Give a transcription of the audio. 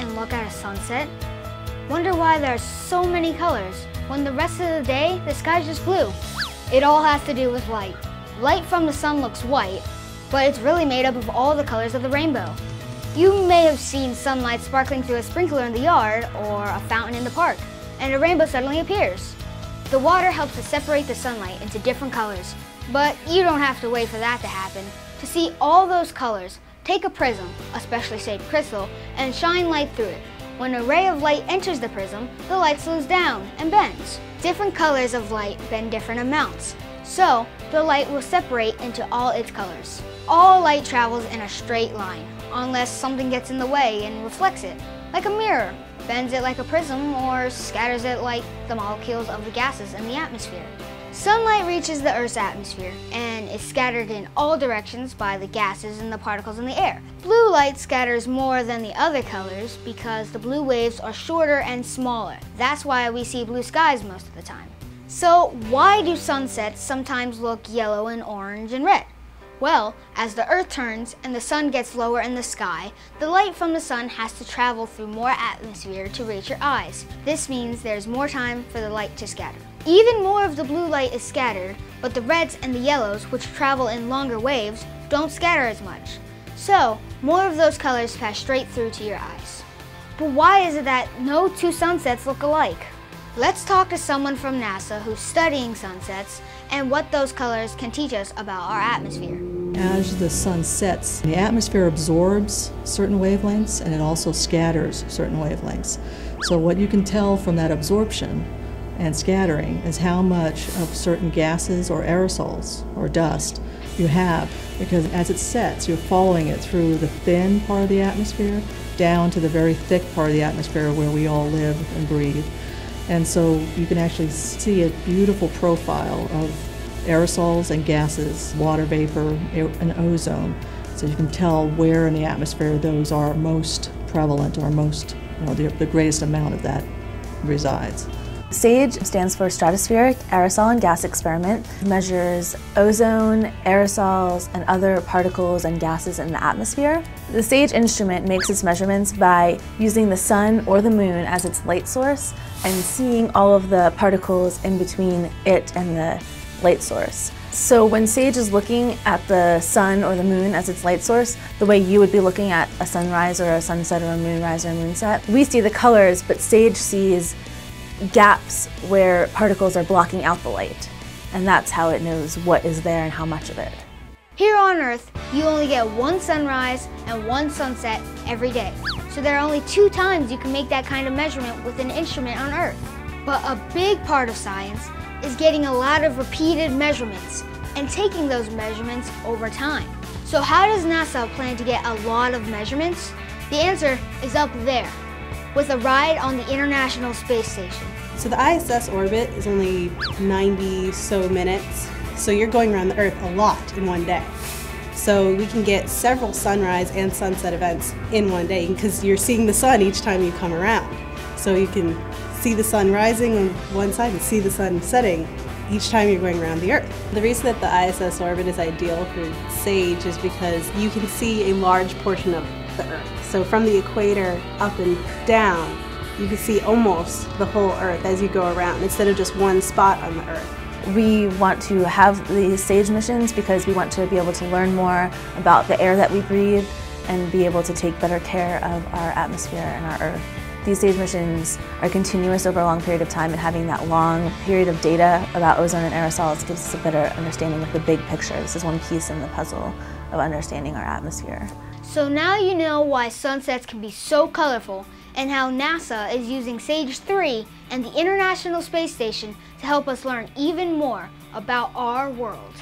And look at a sunset? Wonder why there are so many colors when the rest of the day the sky's just blue? It all has to do with light. Light from the sun looks white, but it's really made up of all the colors of the rainbow. You may have seen sunlight sparkling through a sprinkler in the yard or a fountain in the park, and a rainbow suddenly appears. The water helps to separate the sunlight into different colors, but you don't have to wait for that to happen. To see all those colors, take a prism, especially sage crystal, and shine light through it. When a ray of light enters the prism, the light slows down and bends. Different colors of light bend different amounts, so the light will separate into all its colors. All light travels in a straight line, unless something gets in the way and reflects it, like a mirror, bends it like a prism, or scatters it like the molecules of the gases in the atmosphere. Sunlight reaches the Earth's atmosphere and is scattered in all directions by the gases and the particles in the air. Blue light scatters more than the other colors because the blue waves are shorter and smaller. That's why we see blue skies most of the time. So why do sunsets sometimes look yellow and orange and red? Well, as the Earth turns and the sun gets lower in the sky, the light from the sun has to travel through more atmosphere to reach your eyes. This means there's more time for the light to scatter. Even more of the blue light is scattered, but the reds and the yellows, which travel in longer waves, don't scatter as much. So, more of those colors pass straight through to your eyes. But why is it that no two sunsets look alike? Let's talk to someone from NASA who's studying sunsets and what those colors can teach us about our atmosphere. As the sun sets, the atmosphere absorbs certain wavelengths and it also scatters certain wavelengths. So what you can tell from that absorption and scattering is how much of certain gases or aerosols or dust you have because as it sets, you're following it through the thin part of the atmosphere down to the very thick part of the atmosphere where we all live and breathe. And so you can actually see a beautiful profile of aerosols and gases, water vapor, and ozone. So you can tell where in the atmosphere those are most prevalent or most, you know, the, the greatest amount of that resides. SAGE stands for Stratospheric Aerosol and Gas Experiment. It measures ozone, aerosols, and other particles and gases in the atmosphere. The SAGE instrument makes its measurements by using the sun or the moon as its light source and seeing all of the particles in between it and the light source. So when SAGE is looking at the sun or the moon as its light source, the way you would be looking at a sunrise or a sunset or a moonrise or a moonset, we see the colors, but SAGE sees gaps where particles are blocking out the light. And that's how it knows what is there and how much of it. Here on Earth, you only get one sunrise and one sunset every day. So there are only two times you can make that kind of measurement with an instrument on Earth. But a big part of science is getting a lot of repeated measurements and taking those measurements over time. So how does NASA plan to get a lot of measurements? The answer is up there with a ride on the International Space Station. So the ISS orbit is only 90 so minutes, so you're going around the Earth a lot in one day. So we can get several sunrise and sunset events in one day because you're seeing the sun each time you come around. So you can see the sun rising on one side and see the sun setting each time you're going around the Earth. The reason that the ISS orbit is ideal for SAGE is because you can see a large portion of the Earth. So from the equator up and down, you can see almost the whole Earth as you go around instead of just one spot on the Earth. We want to have these SAGE missions because we want to be able to learn more about the air that we breathe and be able to take better care of our atmosphere and our Earth. These SAGE missions are continuous over a long period of time and having that long period of data about ozone and aerosols gives us a better understanding of the big picture. This is one piece in the puzzle of understanding our atmosphere. So now you know why sunsets can be so colorful and how NASA is using SAGE 3 and the International Space Station to help us learn even more about our world.